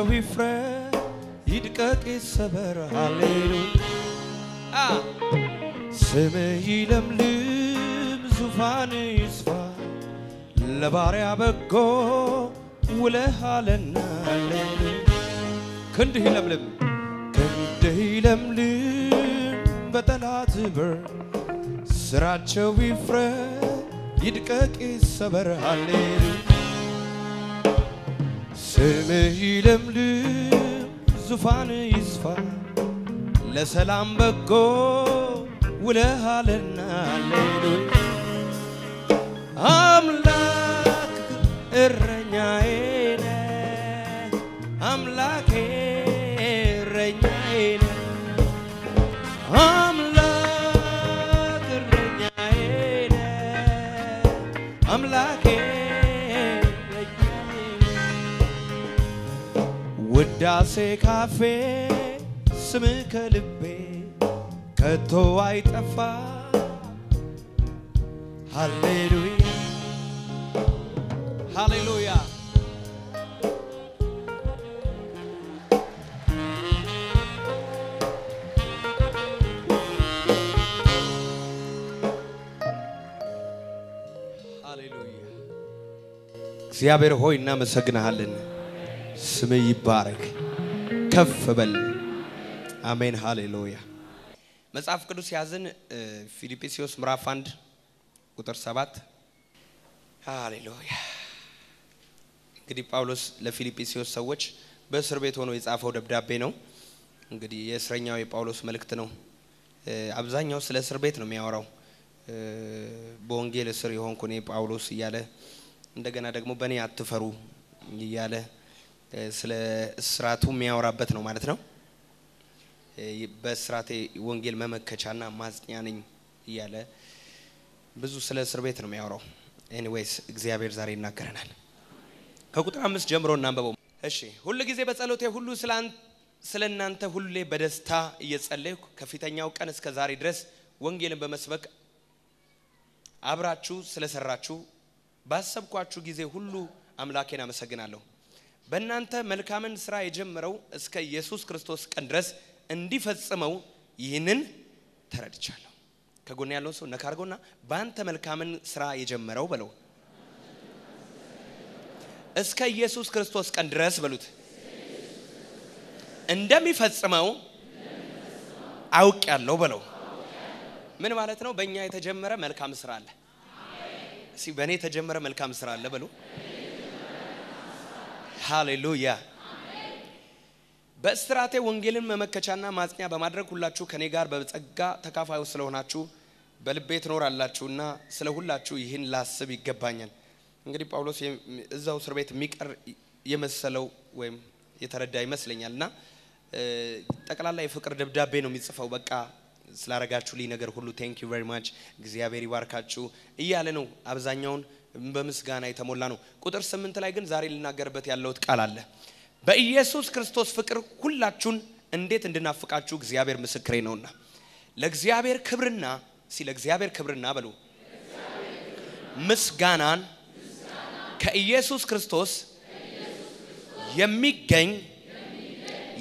ስራቸው ይፍረስ ይድቀቅ ይሰበር። ሃሌሉያ! ስምህ ይለምልም ዙፋን ይስፋ። ለባሪያ በጎ ውለሃልና ክንድህ ይለምልም ክንድህ ይለምልም በጠላት በር። ስራቸው ይፍረስ ይድቀቅ ይሰበር። ሃሌሉያ ስምህ ይለምልም ዙፋን ይስፋ ለሰላም በጎ ውለሃልና። ሃሌሉያ አምላክ እረኛዬ ነህ አምላኬ ውዳሴ ካፌ ስምህ ከልቤ ከቶ አይጠፋ። ሃሌሉያ! ሃሌሉያ! እግዚአብሔር ሆይ እናመሰግንሃለን። ስምህ ይባረክ፣ ከፍ በል። አሜን ሃሌሉያ። መጽሐፍ ቅዱስ ያዝን ፊልጵስዩስ ምዕራፍ አንድ ቁጥር ሰባት ሃሌሉያ። እንግዲህ ጳውሎስ ለፊልጵስዩስ ሰዎች በእስር ቤት ሆኖ የጻፈው ደብዳቤ ነው። እንግዲህ የእስረኛው የጳውሎስ መልእክት ነው። አብዛኛው ስለ እስር ቤት ነው የሚያወራው። በወንጌል እስር የሆንኩ እኔ ጳውሎስ እያለ እንደገና ደግሞ በእኔ አትፈሩ እያለ ስለ እስራቱ የሚያወራበት ነው ማለት ነው። በእስራቴ ወንጌል መመከቻና ማጽኛ ነኝ እያለ ብዙ ስለ እስር ቤት ነው የሚያወራው። Anyways እግዚአብሔር ዛሬ ይናገረናል። ከቁጥር አምስት ጀምሮ እናንበበው። እሺ ሁል ጊዜ በጸሎቴ ሁሉ ስለ እናንተ ሁሌ በደስታ እየጸለይኩ ከፊተኛው ቀን እስከ ዛሬ ድረስ ወንጌልን በመስበክ አብራችሁ ስለሰራችሁ ባሰብኳችሁ ጊዜ ሁሉ አምላኬን አመሰግናለሁ። በእናንተ መልካምን ስራ የጀመረው እስከ ኢየሱስ ክርስቶስ ቀን ድረስ እንዲፈጽመው ይህንን ተረድቻለሁ። ከጎን ያለውን ሰው ነካ አድርገውና በአንተ መልካምን ስራ የጀመረው በለው እስከ ኢየሱስ ክርስቶስ ቀን ድረስ በሉት እንደሚፈጽመው አውቅ ያለው በለው። ምን ማለት ነው? በእኛ የተጀመረ መልካም ስራ አለ። በእኔ የተጀመረ መልካም ስራ አለ በሉ። ሃሌሉያ። በእስራቴ ወንጌልን መመከቻና ማጽኛ በማድረግ ሁላችሁ ከኔ ጋር በጸጋ ተካፋዩ ስለሆናችሁ በልቤ ትኖራላችሁና ስለ ሁላችሁ ይህን ላስብ ይገባኛል። እንግዲህ ጳውሎስ እዛው እስር ቤት የሚቀር የመሰለው ወይም የተረዳ ይመስለኛል እና ጠቅላላ የፍቅር ደብዳቤ ነው የሚጽፈው። በቃ ስላረጋችሁልኝ ነገር ሁሉ thank you very much እግዚአብሔር ይባርካችሁ እያለ ነው። አብዛኛውን በምስጋና የተሞላ ነው። ቁጥር ስምንት ላይ ግን ዛሬ ልናገርበት ያለውት ቃል አለ። በኢየሱስ ክርስቶስ ፍቅር ሁላችሁን እንዴት እንድናፍቃችሁ እግዚአብሔር ምስክሬ ነውና ለእግዚአብሔር ክብርና ሲ ለእግዚአብሔር ክብርና በሉ ምስጋናን ከኢየሱስ ክርስቶስ የሚገኝ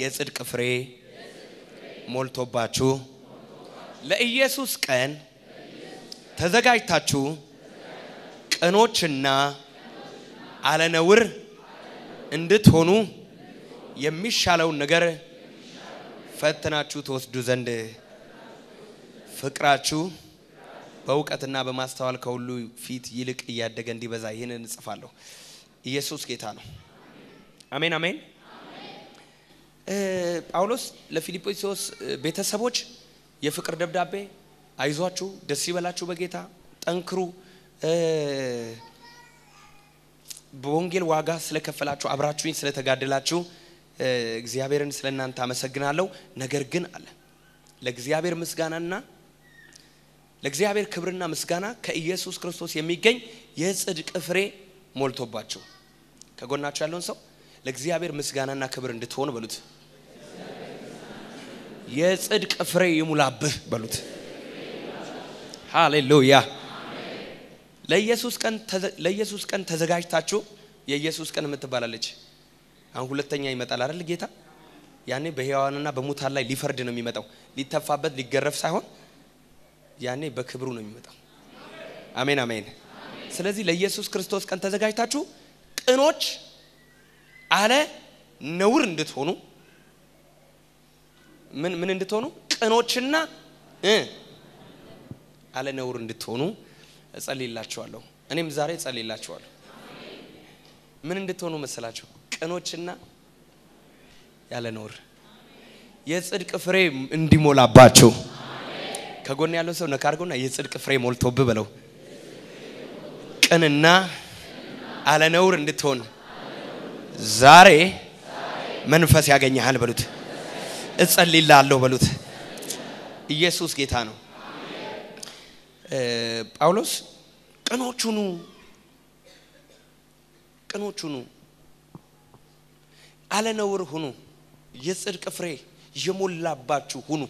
የጽድቅ ፍሬ ሞልቶባችሁ ለኢየሱስ ቀን ተዘጋጅታችሁ ቅኖችና አለነውር እንድትሆኑ የሚሻለውን ነገር ፈትናችሁ ትወስዱ ዘንድ ፍቅራችሁ በእውቀትና በማስተዋል ከሁሉ ፊት ይልቅ እያደገ እንዲበዛ ይህንን እጽፋለሁ። ኢየሱስ ጌታ ነው። አሜን አሜን። ጳውሎስ ለፊልጵስዩስ ቤተሰቦች የፍቅር ደብዳቤ አይዟችሁ፣ ደስ ይበላችሁ፣ በጌታ ጠንክሩ፣ በወንጌል ዋጋ ስለከፈላችሁ፣ አብራችሁኝ ስለተጋደላችሁ እግዚአብሔርን ስለ እናንተ አመሰግናለሁ። ነገር ግን አለ ለእግዚአብሔር ምስጋናና ለእግዚአብሔር ክብርና ምስጋና ከኢየሱስ ክርስቶስ የሚገኝ የጽድቅ ፍሬ ሞልቶባችሁ ከጎናችሁ ያለውን ሰው ለእግዚአብሔር ምስጋናና ክብር እንድትሆን በሉት። የጽድቅ ፍሬ ይሙላብህ በሉት። ሃሌሉያ። ለኢየሱስ ቀን ተዘጋጅታችሁ የኢየሱስ ቀን የምትባላለች አሁን ሁለተኛ ይመጣል አይደል ጌታ? ያኔ በሕያዋንና በሙታን ላይ ሊፈርድ ነው የሚመጣው። ሊተፋበት ሊገረፍ ሳይሆን ያኔ በክብሩ ነው የሚመጣው። አሜን አሜን። ስለዚህ ለኢየሱስ ክርስቶስ ቀን ተዘጋጅታችሁ ቅኖች አለ ነውር እንድትሆኑ ምን ምን እንድትሆኑ? ቅኖችና አለ ነውር እንድትሆኑ እጸልይላችኋለሁ። እኔም ዛሬ እጸልይላችኋለሁ። ምን እንድትሆኑ መሰላችሁ? ቅኖችና ያለ ነውር የጽድቅ ፍሬ እንዲሞላባችሁ። ከጎን ያለው ሰው ነካ የጽድቅ ፍሬ ሞልቶብህ በለው። ቅንና አለ ነውር እንድትሆን ዛሬ መንፈስ ያገኘሃል በሉት። እጸልይልሃለሁ በሉት። ኢየሱስ ጌታ ነው ጳውሎስ ቅኖች ሁኑ ቅኖች ሁኑ አለ ነውር ሁኑ። የጽድቅ ፍሬ የሞላባችሁ ሁኑ።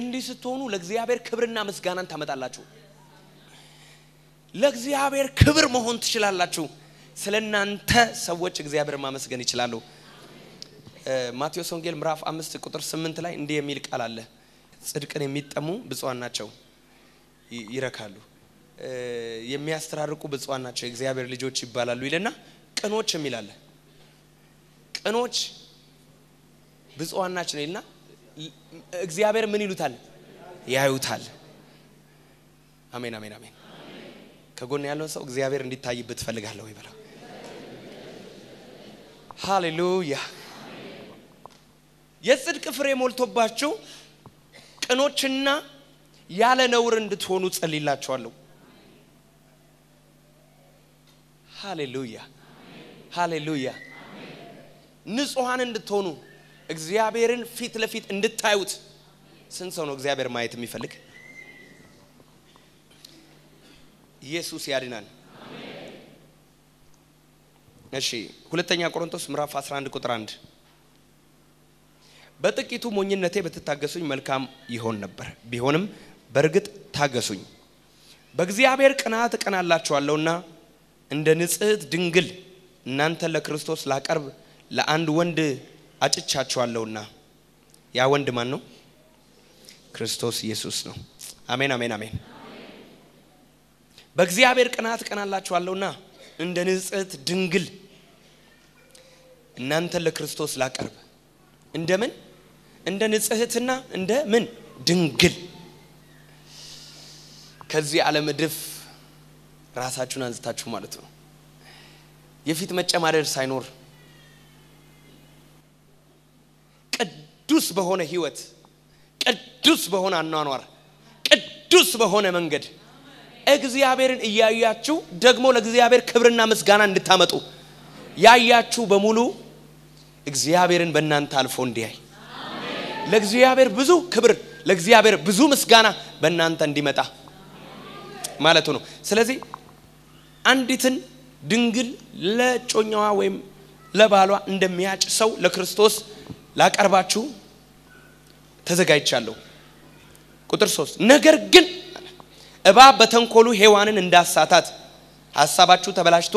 እንዲህ ስትሆኑ ለእግዚአብሔር ክብርና ምስጋናን ታመጣላችሁ። ለእግዚአብሔር ክብር መሆን ትችላላችሁ። ስለ እናንተ ሰዎች እግዚአብሔር ማመስገን ይችላሉ። እ ማቴዎስ ወንጌል ምዕራፍ አምስት ቁጥር ስምንት ላይ እንዲህ የሚል ቃል አለ። ጽድቅን የሚጠሙ ብፁዓን ናቸው ይረካሉ። የሚያስተራርቁ ብፁዓን ናቸው። የእግዚአብሔር ልጆች ይባላሉ ይልና ቅኖች የሚላለ ቅኖች ብፁዓን ናቸው ይልና እግዚአብሔር ምን ይሉታል? ያዩታል። አሜን አሜን አሜን። ከጎን ያለውን ሰው እግዚአብሔር እንዲታይበት ትፈልጋለሁ ይበላው ሃሌሉያ! የጽድቅ ፍሬ ሞልቶባችሁ ቅኖችና ያለ ነውር እንድትሆኑ ጸልይላችኋለሁ ሃሌሉያ! ሃሌሉያ! ንጹሐን እንድትሆኑ እግዚአብሔርን ፊት ለፊት እንድታዩት። ስንት ሰው ነው እግዚአብሔር ማየት የሚፈልግ? ኢየሱስ ያድናል። እሺ ሁለተኛ ቆሮንቶስ ምዕራፍ 11 ቁጥር 1 በጥቂቱ ሞኝነቴ በትታገሱኝ መልካም ይሆን ነበር። ቢሆንም በእርግጥ ታገሱኝ። በእግዚአብሔር ቅናት እቀናላችኋለሁና እንደ ንጽሕት ድንግል እናንተን ለክርስቶስ ላቀርብ ለአንድ ወንድ አጭቻችኋለሁና። ያ ወንድ ማን ነው ክርስቶስ ኢየሱስ ነው። አሜን አሜን አሜን። በእግዚአብሔር ቅናት እቀናላችኋለሁና እንደ ንጽሕት ድንግል እናንተን ለክርስቶስ ላቀርብ። እንደምን እንደ ንጽሕትና እንደ ምን? ድንግል ከዚህ ዓለም እድፍ ራሳችሁን አንስታችሁ ማለት ነው። የፊት መጨማደድ ሳይኖር ቅዱስ በሆነ ህይወት ቅዱስ በሆነ አኗኗር ቅዱስ በሆነ መንገድ እግዚአብሔርን እያያችሁ ደግሞ ለእግዚአብሔር ክብርና ምስጋና እንድታመጡ ያያችሁ በሙሉ እግዚአብሔርን በእናንተ አልፎ እንዲያይ። ለእግዚአብሔር ብዙ ክብር ለእግዚአብሔር ብዙ ምስጋና በእናንተ እንዲመጣ ማለቱ ነው። ስለዚህ አንዲትን ድንግል ለጮኛዋ ወይም ለባሏ እንደሚያጭ ሰው ለክርስቶስ ላቀርባችሁ ተዘጋጅቻለሁ። ቁጥር ሶስት ነገር ግን እባብ በተንኮሉ ሔዋንን እንዳሳታት ሀሳባችሁ ተበላሽቶ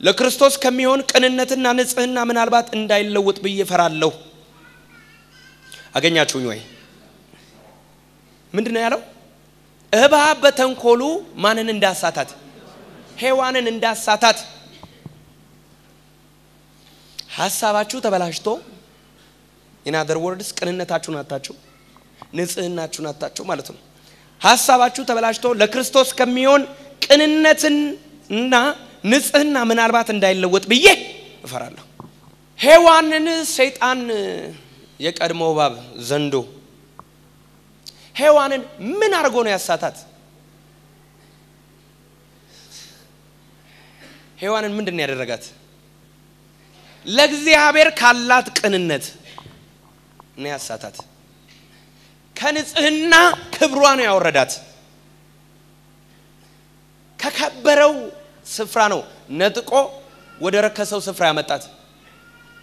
ለክርስቶስ ከሚሆን ቅንነትና ንጽህና ምናልባት እንዳይለወጥ ብዬ እፈራለሁ። አገኛችሁኝ ወይ? ምንድን ነው ያለው እባብ በተንኮሉ ማንን እንዳሳታት? ሔዋንን እንዳሳታት። ሀሳባችሁ ተበላሽቶ ኢናደር ወርድስ ቅንነታችሁን አታችሁ ንጽህናችሁን አታችሁ ማለት ነው። ሀሳባችሁ ተበላሽቶ ለክርስቶስ ከሚሆን ቅንነትና ንጽህና ምናልባት እንዳይለወጥ ብዬ እፈራለሁ። ሔዋንን ሰይጣን የቀድሞ እባብ ዘንዶ ሔዋንን ምን አድርጎ ነው ያሳታት? ሔዋንን ምንድን ያደረጋት? ለእግዚአብሔር ካላት ቅንነት ነው ያሳታት። ከንጽህና ክብሯ ነው ያወረዳት። ከከበረው ስፍራ ነው ነጥቆ ወደ ረከሰው ስፍራ ያመጣት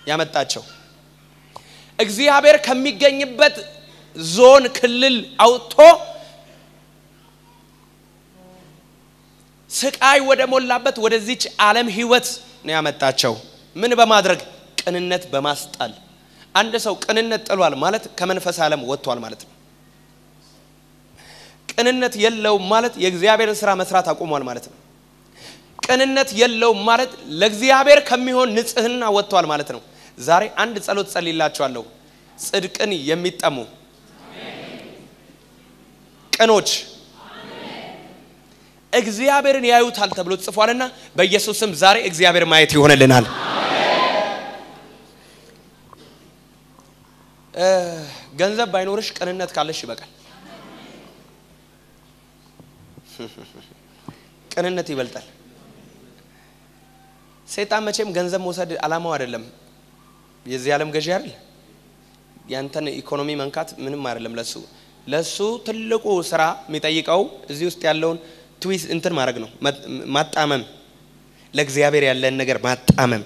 ያመጣቸው። እግዚአብሔር ከሚገኝበት ዞን ክልል አውጥቶ ስቃይ ወደ ሞላበት ወደዚች ዓለም ህይወት ነው ያመጣቸው። ምን በማድረግ ቅንነት በማስጣል። አንድ ሰው ቅንነት ጥሏል ማለት ከመንፈስ ዓለም ወጥቷል ማለት ነው። ቅንነት የለውም ማለት የእግዚአብሔርን ስራ መስራት አቁሟል ማለት ነው። ቅንነት የለውም ማለት ለእግዚአብሔር ከሚሆን ንጽህና ወጥቷል ማለት ነው። ዛሬ አንድ ጸሎት ጸልይላችኋለሁ። ጽድቅን የሚጠሙ ቅኖች እግዚአብሔርን ያዩታል ተብሎ ተጽፏልና በኢየሱስም ዛሬ እግዚአብሔር ማየት ይሆንልናል። ገንዘብ ባይኖርሽ ቅንነት ካለሽ ይበቃል። ቅንነት ይበልጣል። ሰይጣን መቼም ገንዘብ መውሰድ አላማው አይደለም። የዚህ ዓለም ገዢ አይደል? ያንተን ኢኮኖሚ መንካት ምንም አይደለም ለሱ ለሱ ትልቁ ስራ የሚጠይቀው እዚህ ውስጥ ያለውን ትዊስ እንትን ማድረግ ነው፣ ማጣመም፣ ለእግዚአብሔር ያለን ነገር ማጣመም፣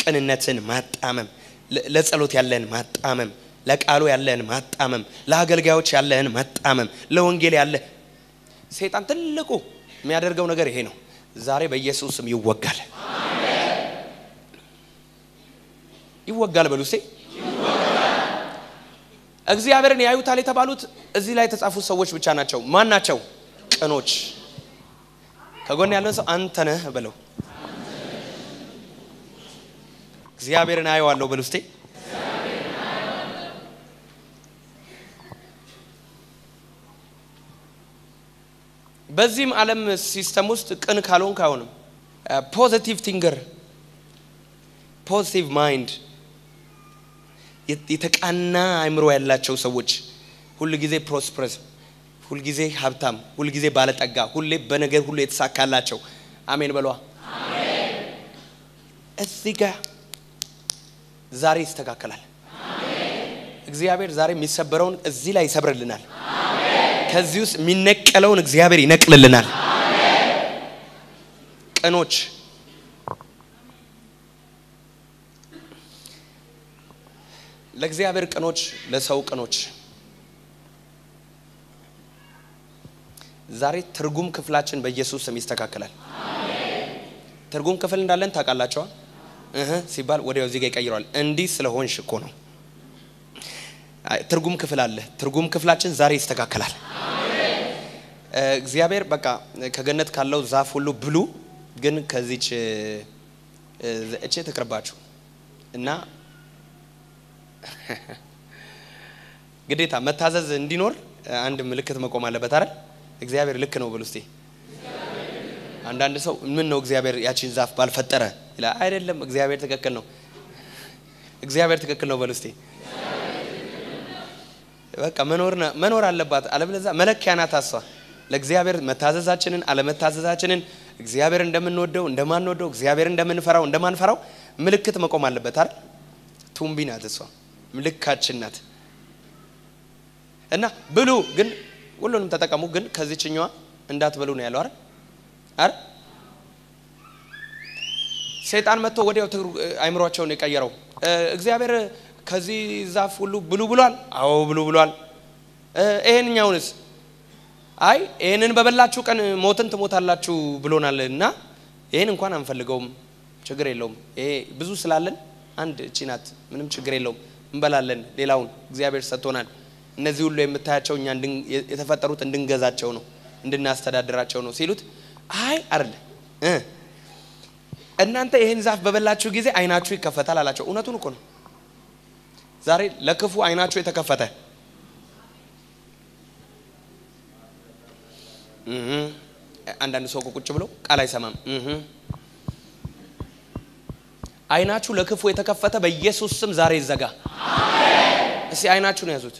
ቅንነትን ማጣመም፣ ለጸሎት ያለን ማጣመም፣ ለቃሉ ያለን ማጣመም፣ ለአገልጋዮች ያለን ማጣመም፣ ለወንጌል ያለ ሰይጣን ትልቁ የሚያደርገው ነገር ይሄ ነው። ዛሬ በኢየሱስ ስም ይወጋል፣ ይወጋል። በሉ እግዚአብሔርን ያዩታል የተባሉት እዚህ ላይ የተጻፉት ሰዎች ብቻ ናቸው። ማን ናቸው? ቅኖች። ከጎን ያለን ሰው አንተ ነህ በለው። እግዚአብሔርን አየዋለሁ በሉ እስቲ። በዚህም ዓለም system ውስጥ ቅን ካልሆንክ አይሆንም። positive thinker፣ positive mind የተቃና አእምሮ ያላቸው ሰዎች ሁል ጊዜ prosperous፣ ሁል ጊዜ ሀብታም፣ ሁል ጊዜ ባለጠጋ፣ ሁሌ በነገር ሁሉ የተሳካላቸው አሜን በሏ። እዚህ ጋር ዛሬ ይስተካከላል። እግዚአብሔር ዛሬ የሚሰበረውን እዚህ ላይ ይሰብርልናል። ከዚህ ውስጥ የሚነቀለውን እግዚአብሔር ይነቅልልናል። ቅኖች ለእግዚአብሔር ቅኖች፣ ለሰው ቅኖች። ዛሬ ትርጉም ክፍላችን በኢየሱስ ስም ይስተካከላል። ትርጉም ክፍል እንዳለን ታውቃላቸዋል እህ ሲባል ወዲያው እዚህ ጋር ይቀይረዋል። እንዲህ ስለሆንሽ እኮ ነው። ትርጉም ክፍል አለ። ትርጉም ክፍላችን ዛሬ ይስተካከላል። እግዚአብሔር በቃ ከገነት ካለው ዛፍ ሁሉ ብሉ፣ ግን ከዚች እቼ ትቅርባችሁ እና ግዴታ መታዘዝ እንዲኖር አንድ ምልክት መቆም አለበት አይደል? እግዚአብሔር ልክ ነው እስቲ። አንዳንድ ሰው ምን ነው እግዚአብሔር ያቺን ዛፍ ባልፈጠረ ይላል። አይደለም፣ እግዚአብሔር ትክክል ነው። እግዚአብሔር ትክክል ነው እስቲ። በቃ መኖር አለባት። አለበለዚያ መለኪያ ናት እሷ። ለእግዚአብሔር መታዘዛችንን አለመታዘዛችንን እግዚአብሔር እንደምንወደው እንደማንወደው እግዚአብሔር እንደምንፈራው እንደማንፈራው ምልክት መቆም አለበት አይደል? ቱምቢ ናት እሷ ምልካችን ናት። እና ብሉ ግን ሁሉንም ተጠቀሙ፣ ግን ከዚችኛዋ እንዳትበሉ ነው ያለው አይደል? አይደል? ሰይጣን መጥቶ ወዲያው አይምሯቸውን የቀየረው እግዚአብሔር ከዚህ ዛፍ ሁሉ ብሉ ብሏል። አዎ ብሉ ብሏል። ይሄንኛውንስ አይ ይሄንን በበላችሁ ቀን ሞትን ትሞታላችሁ ብሎናል እና ይሄን እንኳን አንፈልገውም፣ ችግር የለውም። ይሄ ብዙ ስላለን አንድ እቺ ናት፣ ምንም ችግር የለውም፣ እንበላለን። ሌላውን እግዚአብሔር ሰጥቶናል። እነዚህ ሁሉ የምታያቸው እኛ የተፈጠሩት እንድንገዛቸው ነው፣ እንድናስተዳድራቸው ነው ሲሉት አይ አይደለ እናንተ ይህን ዛፍ በበላችሁ ጊዜ አይናችሁ ይከፈታል አላቸው። እውነቱን እኮ ነው። ዛሬ ለክፉ አይናችሁ የተከፈተ አንዳንድ ሰው ቁጭ ብሎ ቃል አይሰማም። አይናችሁ ለክፉ የተከፈተ በኢየሱስ ስም ዛሬ ይዘጋ። እስቲ አይናችሁን ያዙት።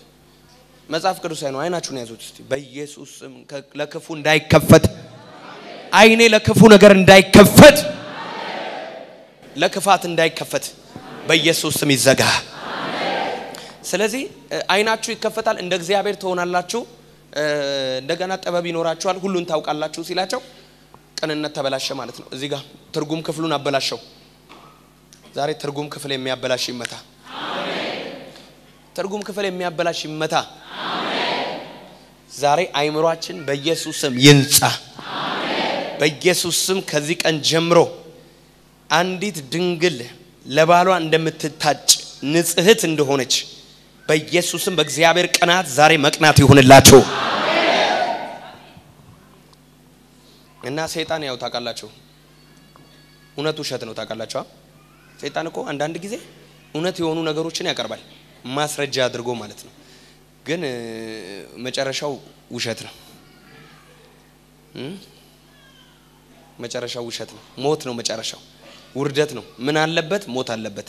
መጽሐፍ ቅዱሳዊ ነው። አይናችሁን ያዙት እስቲ በኢየሱስ ስም ለክፉ እንዳይከፈት፣ አይኔ ለክፉ ነገር እንዳይከፈት፣ ለክፋት እንዳይከፈት በኢየሱስ ስም ይዘጋ። ስለዚህ አይናችሁ ይከፈታል፣ እንደ እግዚአብሔር ትሆናላችሁ፣ እንደገና ጥበብ ይኖራችኋል፣ ሁሉን ታውቃላችሁ ሲላቸው ቅንነት ተበላሸ ማለት ነው። እዚህ ጋር ትርጉም ክፍሉን አበላሸው። ዛሬ ትርጉም ክፍል የሚያበላሽ ይመታ። ትርጉም ክፍል የሚያበላሽ ይመታ። ዛሬ አይምሯችን በኢየሱስ ስም ይንጻ። በኢየሱስ ስም ከዚህ ቀን ጀምሮ አንዲት ድንግል ለባሏ እንደምትታጭ ንጽሕት እንደሆነች በኢየሱስም በእግዚአብሔር ቅናት ዛሬ መቅናት ይሁንላችሁ እና ሰይጣን ያው ታውቃላችሁ እውነት ውሸት ነው ታውቃላችሁ ሰይጣን እኮ አንዳንድ ጊዜ እውነት የሆኑ ነገሮችን ያቀርባል ማስረጃ አድርጎ ማለት ነው። ግን መጨረሻው ውሸት ነው? መጨረሻው ውሸት ነው። ሞት ነው መጨረሻው። ውርደት ነው። ምን አለበት? ሞት አለበት።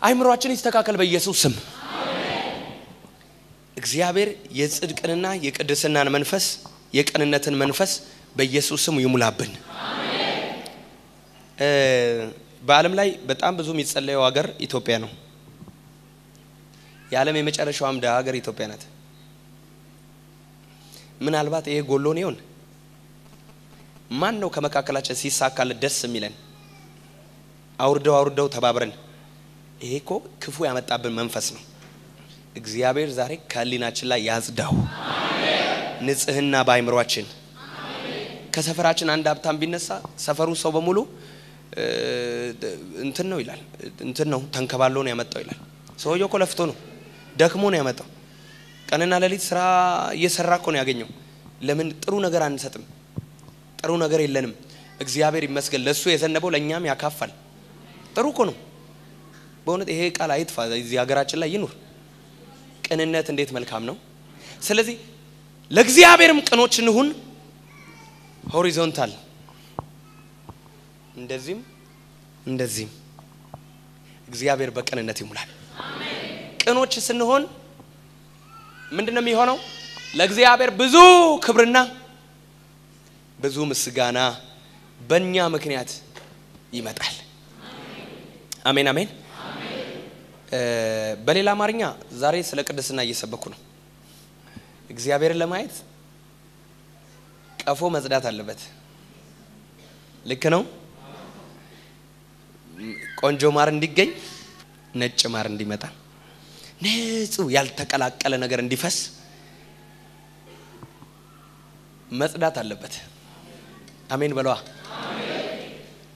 አይምሯችን ይስተካከል በኢየሱስ ስም። እግዚአብሔር የጽድቅንና የቅድስናን መንፈስ የቅንነትን መንፈስ በኢየሱስ ስም ይሙላብን በዓለም ላይ በጣም ብዙ የሚጸለየው ሀገር ኢትዮጵያ ነው። የዓለም የመጨረሻው አምደ ሀገር ኢትዮጵያ ናት። ምናልባት ይሄ ጎሎን ይሆን ማን ነው ከመካከላችን ሲሳካለት ደስ የሚለን? አውርደው አውርደው ተባብረን። ይሄ እኮ ክፉ ያመጣብን መንፈስ ነው። እግዚአብሔር ዛሬ ከህሊናችን ላይ ያጽዳው። ንጽህና በአይምሯችን ከሰፈራችን አንድ ሀብታም ቢነሳ ሰፈሩ ሰው በሙሉ እንትን ነው ይላል። እንትን ነው ተንከባሎ ነው ያመጣው ይላል። ሰውየው እኮ ለፍቶ ነው ደክሞ ነው ያመጣው። ቀንና ሌሊት ስራ እየሰራ እኮ ነው ያገኘው። ለምን? ጥሩ ነገር አንሰጥም። ጥሩ ነገር የለንም። እግዚአብሔር ይመስገን ለእሱ የዘነበው ለእኛም ያካፋል። ጥሩ እኮ ነው። በእውነት ይሄ ቃል አይጥፋ እዚህ ሀገራችን ላይ ይኑር። ቅንነት እንዴት መልካም ነው? ስለዚህ ለእግዚአብሔርም ቅኖች እንሁን። ሆሪዞንታል እንደዚህም እንደዚህም። እግዚአብሔር በቅንነት ይሙላል። ቅኖች ስንሆን ምንድን ነው የሚሆነው? ለእግዚአብሔር ብዙ ክብርና ብዙ ምስጋና በእኛ ምክንያት ይመጣል። አሜን አሜን። በሌላ አማርኛ ዛሬ ስለ ቅድስና እየሰበኩ ነው። እግዚአብሔርን ለማየት ቀፎ መጽዳት አለበት። ልክ ነው ቆንጆ ማር እንዲገኝ ነጭ ማር እንዲመጣ ንጹህ ያልተቀላቀለ ነገር እንዲፈስ መጽዳት አለበት። አሜን በለዋ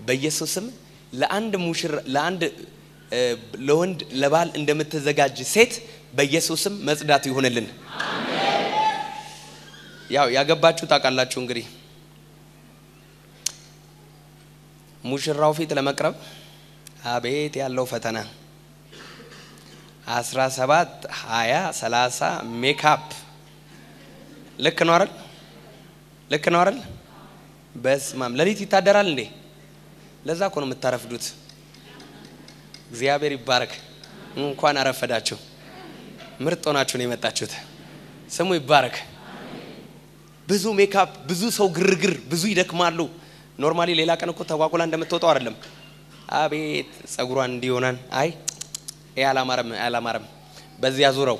በኢየሱስም ለአንድ ሙሽራ ለአንድ ለወንድ ለባል እንደምትዘጋጅ ሴት በኢየሱስም መጽዳት ይሆንልን ያው ያገባችሁ ታውቃላችሁ እንግዲህ። ሙሽራው ፊት ለመቅረብ አቤት ያለው ፈተና! አስራ ሰባት hair makeup! ልክ ነው አይደል? ልክ ነው አይደል? በስማም ሌሊት ይታደራል እንዴ? ለዛ እኮ ነው የምታረፍዱት። እግዚአብሔር ይባረክ። እንኳን አረፈዳችሁ! ምርጥ ሆናችሁ ነው የመጣችሁት። ስሙ ይባረክ። ብዙ ሜካፕ ብዙ ሰው ግርግር ብዙ ይደክማሉ። normally ሌላ ቀን እኮ ተጓጉላ እንደምትወጣው አይደለም አቤት ጸጉሯን እንዲሆናን። አይ አላማረም አላማረም። በዚያ ዙረው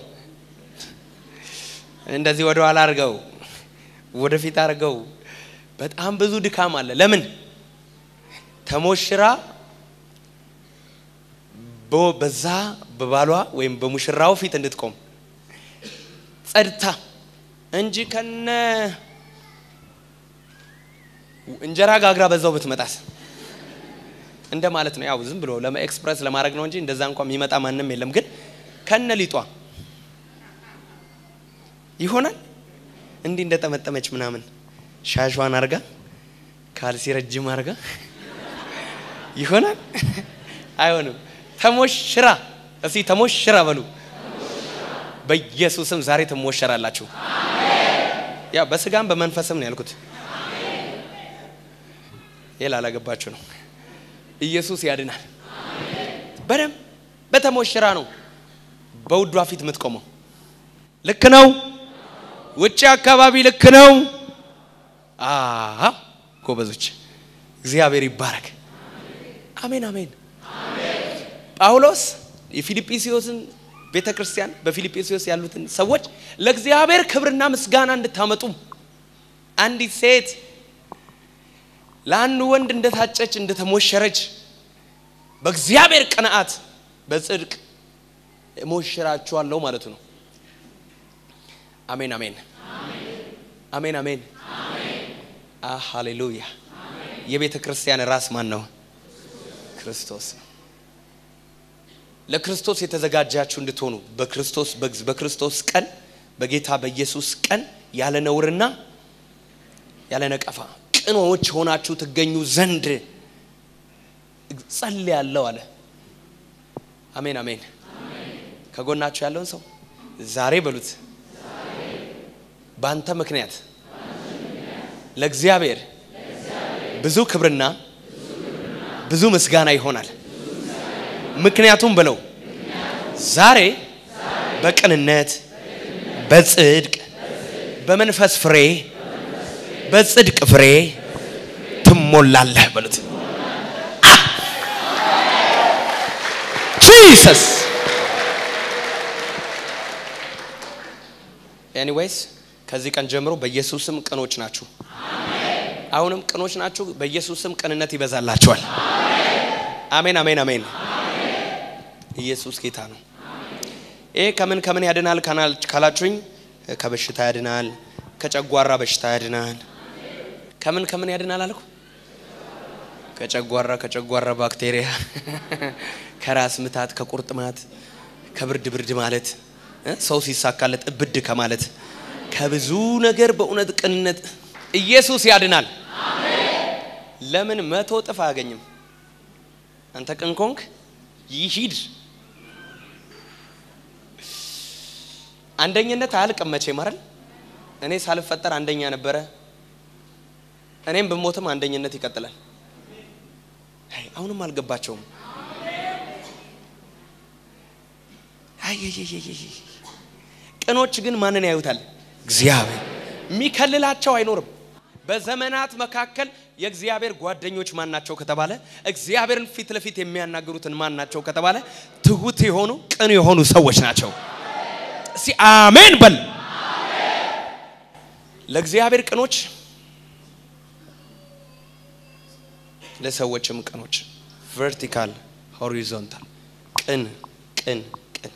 እንደዚህ ወደ ኋላ አድርገው ወደፊት አድርገው። በጣም ብዙ ድካም አለ። ለምን? ተሞሽራ በዛ በባሏ ወይም በሙሽራው ፊት እንድትቆም ጸድታ እንጂ ከነ እንጀራ ጋግራ በዛው ብትመጣት እንደ ማለት ነው። ያው ዝም ብሎ ለኤክስፕረስ ለማድረግ ነው እንጂ እንደዛ እንኳን የሚመጣ ማንም የለም። ግን ከነ ሊጧ ይሆናል እንዲህ እንደጠመጠመች ምናምን ሻሿን አርጋ ካልሲ ረጅም አርጋ ይሆናል አይሆንም። ተሞሽራ እስቲ ተሞሽራ በሉ። በኢየሱስም ዛሬ ትሞሸራላችሁ። ያ በስጋም በመንፈስም ነው ያልኩት። ይሄ ላላገባችሁ ነው። ኢየሱስ ያድናል። በደም በተሞሽራ ነው በውዷ ፊት የምትቆመው። ልክ ነው። ውጭ አካባቢ ልክ ነው። ጎበዞች፣ እግዚአብሔር ይባረክ። አሜን አሜን። ጳውሎስ የፊልጵስዩስን ቤተ ክርስቲያን በፊልጵስዩስ ያሉትን ሰዎች ለእግዚአብሔር ክብርና ምስጋና እንድታመጡ አንዲት ሴት ለአንድ ወንድ እንደታጨች እንደተሞሸረች በእግዚአብሔር ቅንዓት በጽድቅ እሞሽራችኋለሁ ማለቱ ነው። አሜን አሜን አሜን አሜን። ሃሌሉያ። የቤተ ክርስቲያን ራስ ማን ነው? ክርስቶስ ነው። ለክርስቶስ የተዘጋጃችሁ እንድትሆኑ በክርስቶስ በክርስቶስ ቀን በጌታ በኢየሱስ ቀን ያለ ነውርና ያለ ነቀፋ ቅኖች ሆናችሁ ትገኙ ዘንድ ጸልያለሁ አለ። አሜን አሜን። ከጎናችሁ ያለውን ሰው ዛሬ በሉት በአንተ ምክንያት ለእግዚአብሔር ብዙ ክብርና ብዙ ምስጋና ይሆናል። ምክንያቱም ብለው ዛሬ በቅንነት በጽድቅ በመንፈስ ፍሬ በጽድቅ ፍሬ ትሞላለህ በሉት። ጂሰስ Anyways ከዚህ ቀን ጀምሮ በኢየሱስ ስም ቅኖች ናችሁ። አሁንም ቅኖች ናችሁ። በኢየሱስ ስም ቅንነት ይበዛላችኋል። አሜን አሜን አሜን። ኢየሱስ ጌታ ነው። ይሄ ከምን ከምን ያድናል ካላችሁኝ፣ ከበሽታ ያድናል፣ ከጨጓራ በሽታ ያድናል። ከምን ከምን ያድናል አልኩ? ከጨጓራ ከጨጓራ ባክቴሪያ፣ ከራስ ምታት፣ ከቁርጥማት፣ ከብርድ ብርድ ማለት ሰው ሲሳካለት እብድ ከማለት ከብዙ ነገር በእውነት ቅንነት ኢየሱስ ያድናል። ለምን መቶ እጥፍ አያገኝም? አንተ ቅን ይሂድ። አንደኝነት አያልቅም መቼ ማረል እኔ ሳልፈጠር አንደኛ ነበረ። እኔም ብሞትም አንደኝነት ይቀጥላል። አሁንም አልገባቸውም። ቅኖች ግን ማንን ያዩታል? እግዚአብሔር። የሚከልላቸው አይኖርም። በዘመናት መካከል የእግዚአብሔር ጓደኞች ማን ናቸው ከተባለ እግዚአብሔርን ፊት ለፊት የሚያናግሩትን ማን ናቸው ከተባለ ትሁት የሆኑ ቅን የሆኑ ሰዎች ናቸው። እስቲ አሜን በል። ለእግዚአብሔር ቅኖች፣ ለሰዎችም ቅኖች፣ ቨርቲካል ሆሪዞንታል፣ ቅን ቅን ቅን